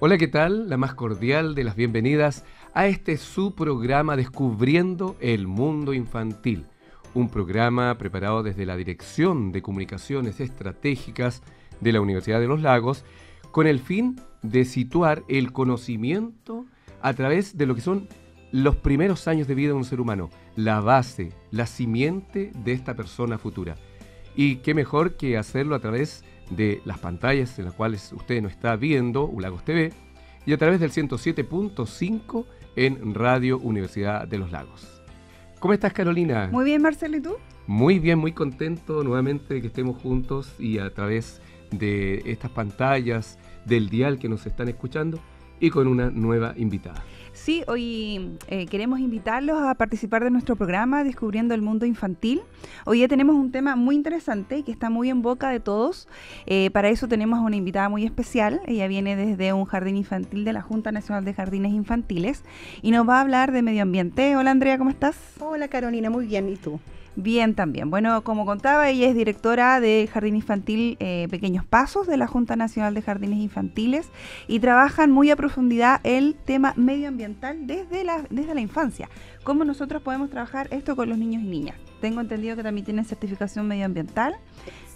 Hola, ¿qué tal? La más cordial de las bienvenidas a este su programa Descubriendo el Mundo Infantil. Un programa preparado desde la Dirección de Comunicaciones Estratégicas de la Universidad de los Lagos con el fin de situar el conocimiento a través de lo que son los primeros años de vida de un ser humano, la base, la simiente de esta persona futura. Y qué mejor que hacerlo a través de las pantallas en las cuales usted nos está viendo, Ulagos TV, y a través del 107.5 en Radio Universidad de los Lagos. ¿Cómo estás, Carolina? Muy bien, Marcelo, ¿y tú? Muy bien, muy contento nuevamente de que estemos juntos y a través de estas pantallas, del dial que nos están escuchando y con una nueva invitada. Sí, hoy eh, queremos invitarlos a participar de nuestro programa Descubriendo el Mundo Infantil. Hoy ya tenemos un tema muy interesante que está muy en boca de todos. Eh, para eso tenemos una invitada muy especial. Ella viene desde un jardín infantil de la Junta Nacional de Jardines Infantiles y nos va a hablar de medio ambiente. Hola Andrea, ¿cómo estás? Hola Carolina, muy bien. ¿Y tú? Bien, también. Bueno, como contaba, ella es directora del Jardín Infantil eh, Pequeños Pasos de la Junta Nacional de Jardines Infantiles y trabajan muy a profundidad el tema medioambiental desde la, desde la infancia. ¿Cómo nosotros podemos trabajar esto con los niños y niñas? Tengo entendido que también tienen certificación medioambiental.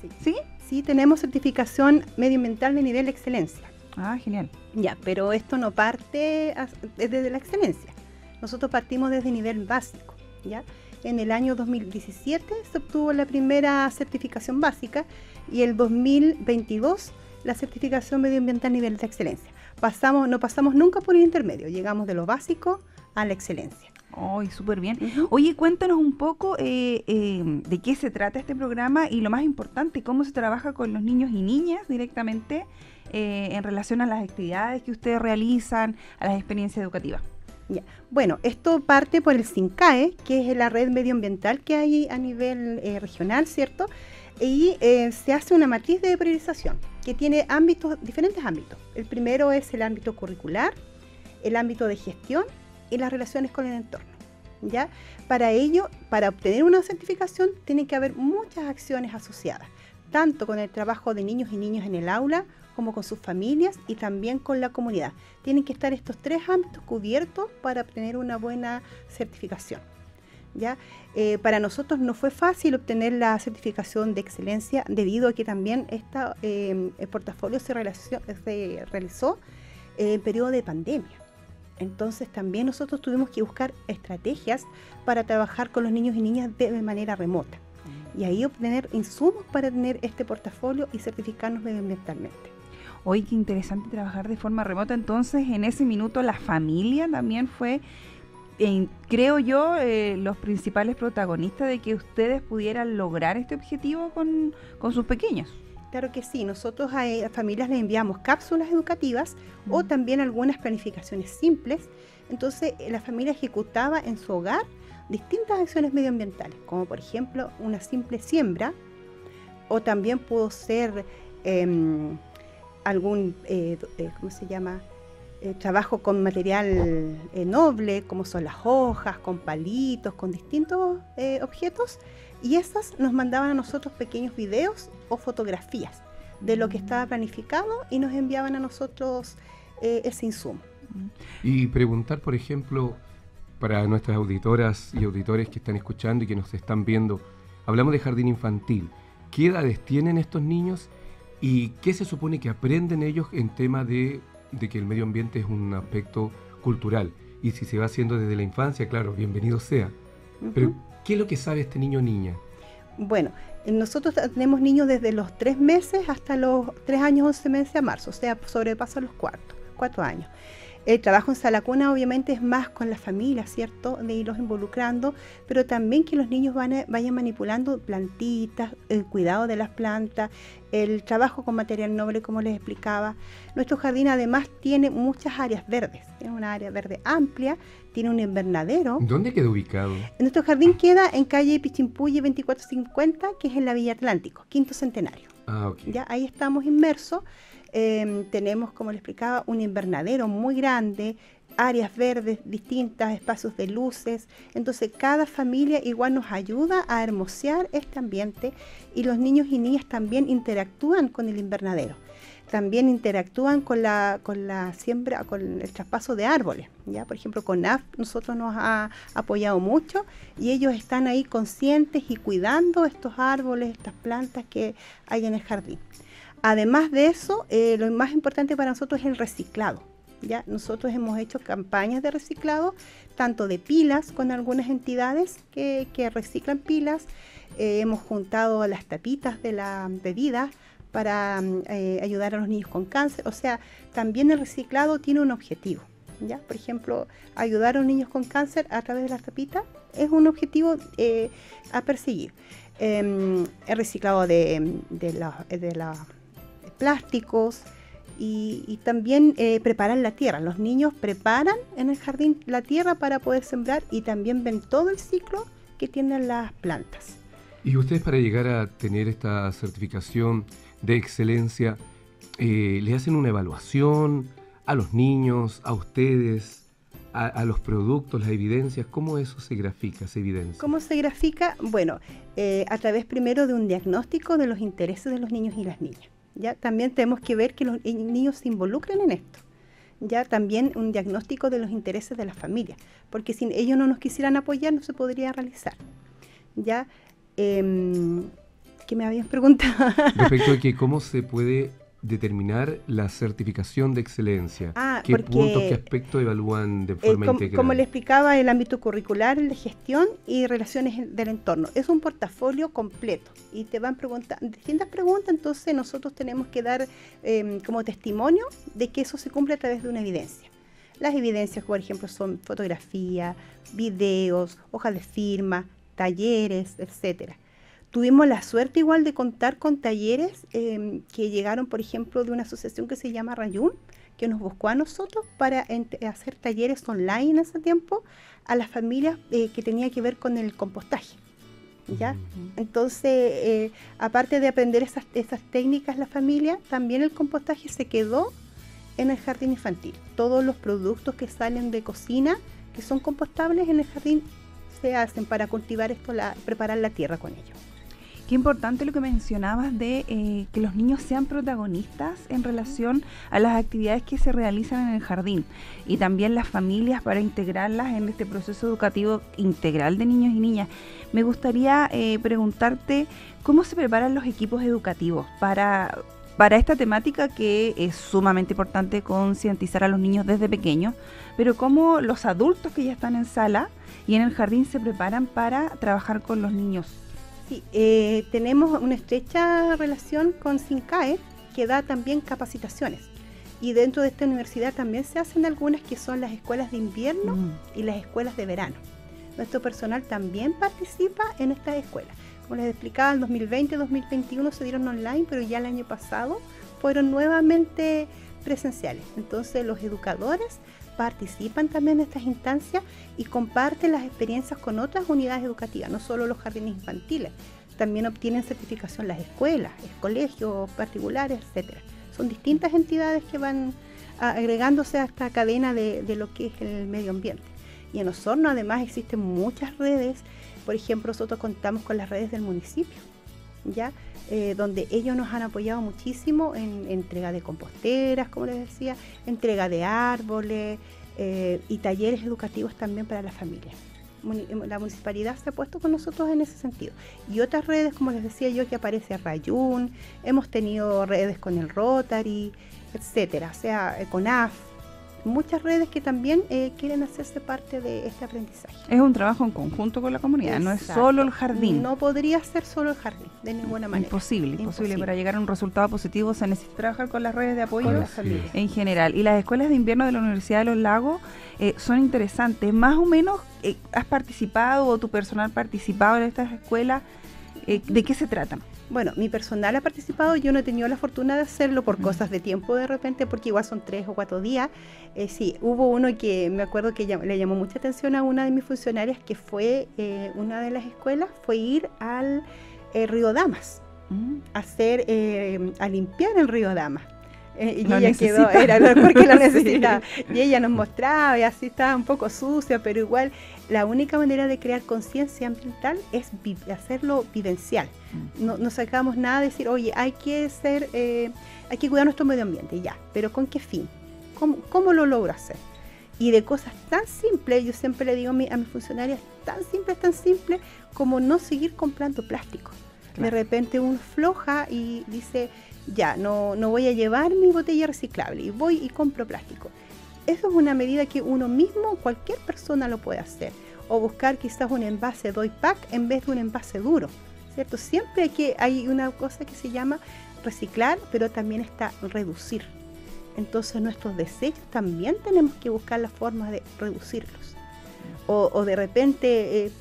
Sí. ¿Sí? Sí, tenemos certificación medioambiental de nivel de excelencia. Ah, genial. Ya, pero esto no parte desde la excelencia. Nosotros partimos desde nivel básico, ¿ya? En el año 2017 se obtuvo la primera certificación básica y el 2022 la certificación medioambiental a nivel de excelencia. Pasamos, no pasamos nunca por el intermedio, llegamos de lo básico a la excelencia. ¡Ay, súper bien! Oye, cuéntanos un poco eh, eh, de qué se trata este programa y lo más importante, cómo se trabaja con los niños y niñas directamente eh, en relación a las actividades que ustedes realizan, a las experiencias educativas. Bueno, esto parte por el SINCAE, que es la red medioambiental que hay a nivel eh, regional, ¿cierto? Y eh, se hace una matriz de priorización que tiene diferentes ámbitos. El primero es el ámbito curricular, el ámbito de gestión y las relaciones con el entorno. ¿ya? Para ello, para obtener una certificación, tiene que haber muchas acciones asociadas, tanto con el trabajo de niños y niñas en el aula como con sus familias y también con la comunidad. Tienen que estar estos tres ámbitos cubiertos para obtener una buena certificación. ¿ya? Eh, para nosotros no fue fácil obtener la certificación de excelencia debido a que también este portafolio se, realizó en periodo de pandemia. Entonces también nosotros tuvimos que buscar estrategias para trabajar con los niños y niñas de manera remota y ahí obtener insumos para tener este portafolio y certificarnos medioambientalmente. Hoy qué interesante trabajar de forma remota. Entonces, en ese minuto la familia también fue, creo yo, eh, los principales protagonistas de que ustedes pudieran lograr este objetivo con, sus pequeños. Claro que sí, nosotros a, las familias les enviamos cápsulas educativas o también algunas planificaciones simples. Entonces la familia ejecutaba en su hogar distintas acciones medioambientales, como por ejemplo una simple siembra, o también pudo ser em, algún, eh, eh, ¿cómo se llama? Eh, trabajo con material noble, como son las hojas, con palitos, con distintos objetos, y esas nos mandaban a nosotros pequeños videos o fotografías de lo que estaba planificado y nos enviaban a nosotros ese insumo. Y preguntar, por ejemplo, para nuestras auditoras y auditores que están escuchando y que nos están viendo, hablamos de jardín infantil. ¿Qué edades tienen estos niños ¿Y qué se supone que aprenden ellos en tema de, que el medio ambiente es un aspecto cultural? Y si se va haciendo desde la infancia, claro, bienvenido sea. Pero, ¿qué es lo que sabe este niño o niña? Bueno, nosotros tenemos niños desde los tres meses hasta los tres años, once meses a marzo, o sea, sobrepasa los cuatro, cuatro años. El trabajo en sala cuna obviamente es más con la familia, ¿cierto? De irlos involucrando, pero también que los niños van vayan manipulando plantitas, el cuidado de las plantas, el trabajo con material noble, como les explicaba. Nuestro jardín además tiene muchas áreas verdes, tiene una área verde amplia, tiene un invernadero. ¿Dónde queda ubicado? Nuestro jardín queda en calle Pichimpuye 2450, que es en la Villa Atlántico, quinto centenario. Ah, ok. Ya ahí estamos inmersos. Em, tenemos, como le explicaba, un invernadero muy grande, áreas verdes distintas, espacios de luces. Entonces cada familia igual nos ayuda a hermosear este ambiente y los niños y niñas también interactúan con el invernadero. también interactúan con la, con la siembra, con el traspaso de árboles. ¿ya? Por ejemplo, con AF nosotros nos ha apoyado mucho y ellos están ahí conscientes y cuidando estos árboles, estas plantas que hay en el jardín. Además de eso, eh, lo más importante para nosotros es el reciclado. ¿ya? Nosotros hemos hecho campañas de reciclado, tanto de pilas con algunas entidades que, reciclan pilas, eh, hemos juntado las tapitas de la bebida para mm, eh, ayudar a los niños con cáncer. O sea, también el reciclado tiene un objetivo. ¿ya? Por ejemplo, ayudar a los niños con cáncer a través de las tapitas es un objetivo a perseguir. Em, el reciclado de, los plásticos y, también eh, preparan la tierra. Los niños preparan en el jardín la tierra para poder sembrar y también ven todo el ciclo que tienen las plantas. Y ustedes para llegar a tener esta certificación de excelencia, eh, ¿le hacen una evaluación a los niños, a ustedes, a, los productos, las evidencias? ¿Cómo eso se grafica, se evidencia? ¿Cómo se grafica? Bueno, eh, a través primero de un diagnóstico de los intereses de los niños y las niñas. ¿Ya? También tenemos que ver que los niños se involucren en esto. Ya también un diagnóstico de los intereses de la familia, porque si ellos no nos quisieran apoyar no se podría realizar. Ya eh, ¿Qué me habían preguntado? Respecto a que cómo se puede determinar la certificación de excelencia. Ah, ¿Qué puntos, qué aspectos evalúan de forma eh, integral? Como le explicaba, el ámbito curricular, el de gestión y relaciones del entorno. Es un portafolio completo y te van preguntando distintas preguntas, entonces nosotros tenemos que dar em, como testimonio de que eso se cumple a través de una evidencia. Las evidencias, por ejemplo, son fotografía, videos, hojas de firma, talleres, etcétera. Tuvimos la suerte igual de contar con talleres em, que llegaron, por ejemplo, de una asociación que se llama Rayun, que nos buscó a nosotros para hacer talleres online en ese tiempo a las familias eh, que tenía que ver con el compostaje. ¿ya? Entonces, eh, aparte de aprender esas, esas técnicas la familia, también el compostaje se quedó en el jardín infantil. Todos los productos que salen de cocina que son compostables en el jardín se hacen para cultivar esto, la, preparar la tierra con ellos. Qué importante lo que mencionabas de eh, que los niños sean protagonistas en relación a las actividades que se realizan en el jardín y también las familias para integrarlas en este proceso educativo integral de niños y niñas. Me gustaría eh, preguntarte cómo se preparan los equipos educativos para para esta temática que es sumamente importante concientizar a los niños desde pequeños, pero cómo los adultos que ya están en sala y en el jardín se preparan para trabajar con los niños Sí, eh, tenemos una estrecha relación con SINCAE, que da también capacitaciones. Y dentro de esta universidad también se hacen algunas que son las escuelas de invierno mm. y las escuelas de verano. Nuestro personal también participa en estas escuelas. Como les explicaba, en 2020-2021 se dieron online, pero ya el año pasado fueron nuevamente presenciales. Entonces los educadores participan también en estas instancias y comparten las experiencias con otras unidades educativas, no solo los jardines infantiles, también obtienen certificación las escuelas, colegios particulares, etcétera. Son distintas entidades que van agregándose a esta cadena de, lo que es el medio ambiente. Y en Osorno además existen muchas redes, por ejemplo nosotros contamos con las redes del municipio, ¿ya? Eh, donde ellos nos han apoyado muchísimo en, entrega de composteras, como les decía, entrega de árboles eh, y talleres educativos también para las familias. La municipalidad se ha puesto con nosotros en ese sentido. Y otras redes, como les decía yo, que aparece Rayun, hemos tenido redes con el Rotary, etcétera, o sea, eh, con AF, muchas redes que también eh, quieren hacerse parte de este aprendizaje. Es un trabajo en conjunto con la comunidad, no es solo el jardín. No podría ser solo el jardín, de ninguna manera. Imposible, imposible. Para llegar a un resultado positivo se necesita trabajar con las redes de apoyo en general. Y las escuelas de invierno de la Universidad de los Lagos eh, son interesantes. Más o menos, eh, ¿has participado o tu personal participado en estas escuelas? ¿De qué se tratan? Bueno, mi personal ha participado, yo no he tenido la fortuna de hacerlo por cosas de tiempo de repente, porque igual son tres o cuatro días. Eh, sí, hubo uno que me acuerdo que le llamó mucha atención a una de mis funcionarias, que fue eh, una de las escuelas, fue ir al eh, río Damas, mm. a, hacer, a limpiar el río Damas. Eh, y ella quedó, era porque lo necesitaba. Y ella nos mostraba y así estaba un poco sucia, pero igual la única manera de crear conciencia ambiental es hacerlo vivencial. Mm. No, no sacamos nada de decir, oye, hay que ser, eh, hay que cuidar nuestro medio ambiente, ya, pero ¿con qué fin? ¿Cómo, cómo lo logro hacer? Y de cosas tan simples, yo siempre le digo a, mi, a mis funcionarias, tan simples, tan simples, como no seguir comprando plástico. De repente uno floja y dice, ya, no, no voy a llevar mi botella reciclable y voy y compro plástico. Eso es una medida que uno mismo, cualquier persona lo puede hacer. O buscar quizás un envase doy pack en vez de un envase duro. ¿Cierto? Siempre hay, que, hay una cosa que se llama reciclar, pero también está reducir. Entonces nuestros desechos también tenemos que buscar la forma de reducirlos. O, de repente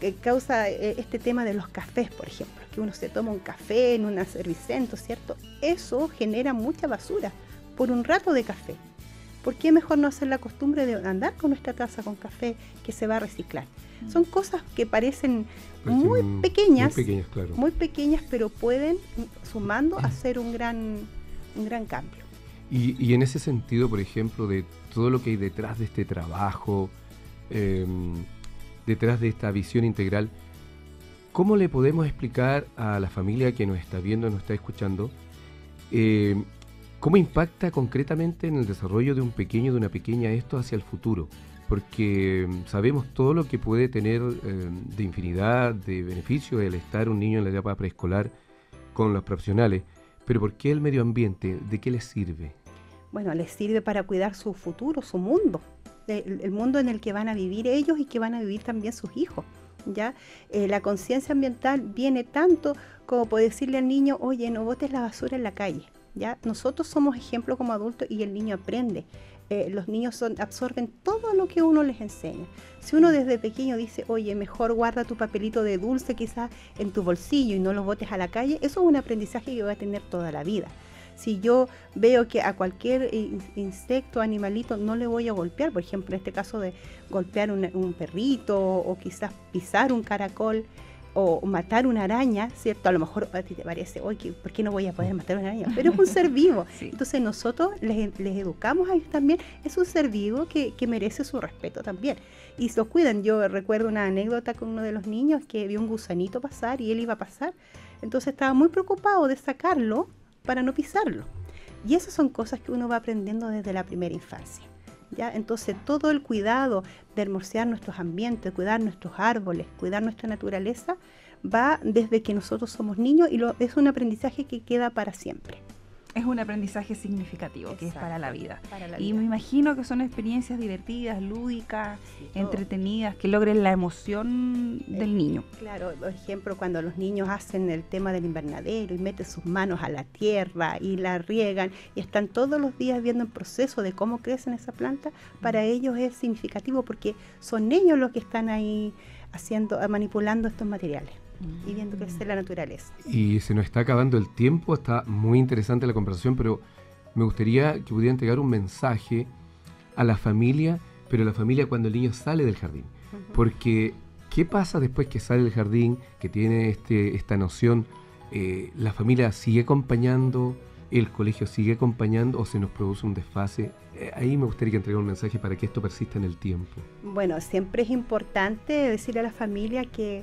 eh, causa eh, este tema de los cafés, por ejemplo uno se toma un café en un servicentro, ¿cierto? Eso genera mucha basura por un rato de café. ¿Por qué mejor no hacer la costumbre de andar con nuestra taza con café que se va a reciclar? Mm. Son cosas que parecen muy pequeñas, muy pequeñas, pero pueden, sumando, hacer un gran, un gran cambio. Y, en ese sentido, por ejemplo, de todo lo que hay detrás de este trabajo, em, detrás de esta visión integral, ¿Cómo le podemos explicar a la familia que nos está viendo, nos está escuchando, eh, cómo impacta concretamente en el desarrollo de un pequeño, de una pequeña esto hacia el futuro? Porque mm, sabemos todo lo que puede tener eh, de infinidad de beneficios el estar un niño en la etapa preescolar con los profesionales, pero ¿por qué el medio ambiente? ¿De qué les sirve? Bueno, les sirve para cuidar su futuro, su mundo, el mundo en el que van a vivir ellos y que van a vivir también sus hijos. ¿Ya? Eh, la conciencia ambiental viene tanto como por decirle al niño, oye, no botes la basura en la calle, ¿ya? Nosotros somos ejemplo como adultos y el niño aprende. Eh, los niños absorben todo lo que uno les enseña. Si uno desde pequeño dice, oye, mejor guarda tu papelito de dulce quizás en tu bolsillo y no lo botes a la calle, eso es un aprendizaje que va a tener toda la vida. Si yo veo que a cualquier insecto, animalito, no le voy a golpear, por ejemplo, en este caso de golpear un, perrito o quizás pisar un caracol, o matar una araña, ¿cierto? A lo mejor a ti te parece, oye, ¿por qué no voy a poder matar una araña? Pero es un ser vivo. Entonces nosotros les, educamos a ellos también, es un ser vivo que, que, merece su respeto también. Y se los cuidan. Yo recuerdo una anécdota con uno de los niños que vio un gusanito pasar y él iba a pasar. Entonces estaba muy preocupado de sacarlo para no pisarlo. Y esas son cosas que uno va aprendiendo desde la primera infancia. ¿ya? Entonces todo el cuidado de hermosear nuestros ambientes, cuidar nuestros árboles, cuidar nuestra naturaleza, va desde que nosotros somos niños y lo, es un aprendizaje que queda para siempre es un aprendizaje significativo que es para la, vida. Y me imagino que son experiencias divertidas, lúdicas, entretenidas, que logren la emoción del niño. Claro, por ejemplo, cuando los niños hacen el tema del invernadero y meten sus manos a la tierra y la riegan y están todos los días viendo el proceso de cómo crecen esa planta, para ellos es significativo porque son ellos los que están ahí haciendo, manipulando estos materiales y viendo crecer la naturaleza. Y se nos está acabando el tiempo, está muy interesante la conversación, pero me gustaría que pudiera entregar un mensaje a la familia, pero a la familia cuando el niño sale del jardín. Porque, ¿qué pasa después que sale del jardín, que tiene este, esta noción? Eh, ¿La familia sigue acompañando? ¿El colegio sigue acompañando o se nos produce un desfase? Eh, ahí me gustaría que entregar un mensaje para que esto persista en el tiempo. Bueno, siempre es importante decirle a la familia que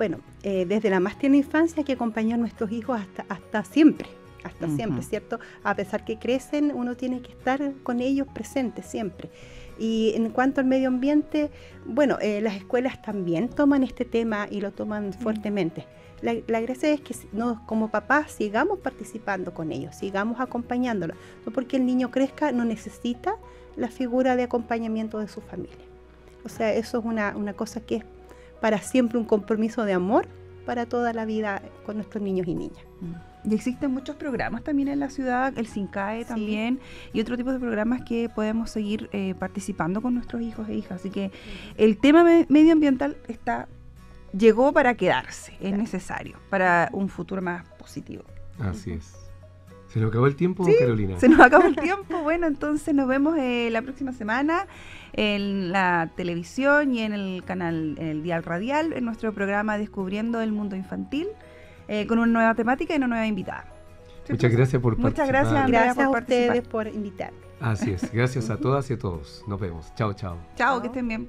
bueno, eh, desde la más tierna infancia hay que acompañar a nuestros hijos hasta, hasta siempre, hasta siempre, ¿cierto? A pesar que crecen, uno tiene que estar con ellos presentes siempre. Y en cuanto al medio ambiente, bueno, eh, las escuelas también toman este tema y lo toman fuertemente. La, la, gracia es que no, como papás sigamos participando con ellos, sigamos acompañándolos. No porque el niño crezca, no necesita la figura de acompañamiento de su familia. O sea, eso es una, una cosa que es para siempre un compromiso de amor para toda la vida con nuestros niños y niñas. Y existen muchos programas también en la ciudad, el SINCAE también, y otro tipo de programas que podemos seguir eh, participando con nuestros hijos e hijas. Así que el tema medioambiental está llegó para quedarse, es necesario para un futuro más positivo. Así es. Se nos acabó el tiempo, Carolina. Se nos acabó el tiempo. Bueno, entonces nos vemos eh, la próxima semana en la televisión y en el canal, en el Dial Radial, en nuestro programa Descubriendo el Mundo Infantil, eh, con una nueva temática y una nueva invitada. Muchas gracias por Muchas participar. gracias, Andrea, Gracias por a ustedes participar. por invitarme. Así es. Gracias a todas y a todos. Nos vemos. Chao, chao. Chao, que estén bien.